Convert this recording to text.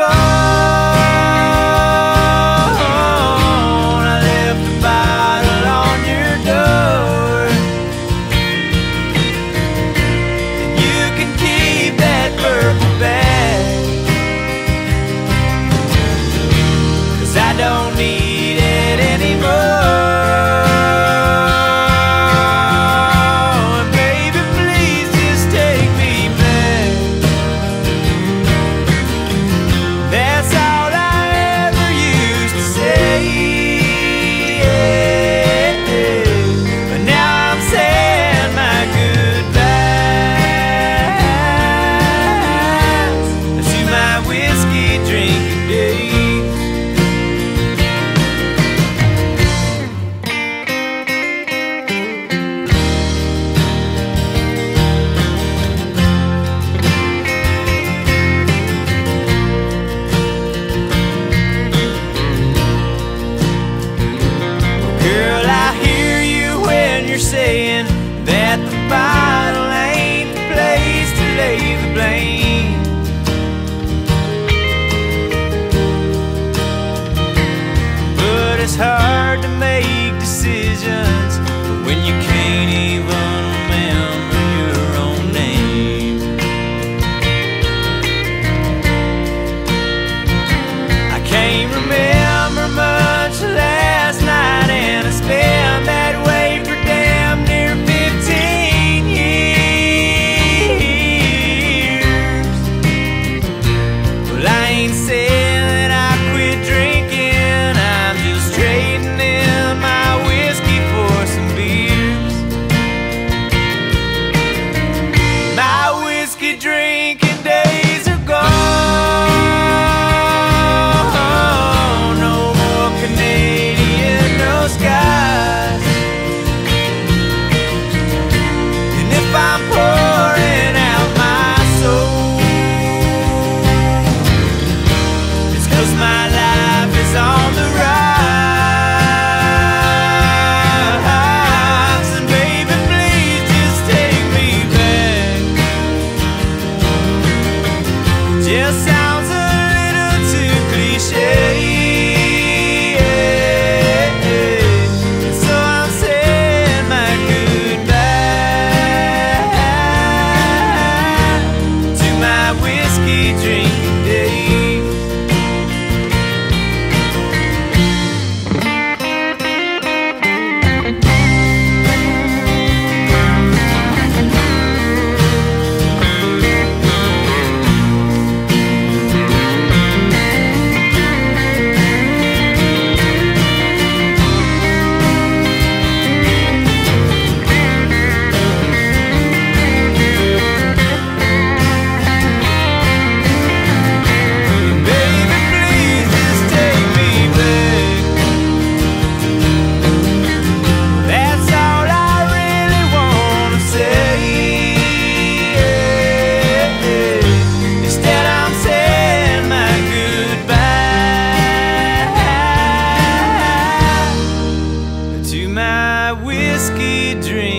go. it's hard to make decisions. When you thinking day. distância whiskey drink.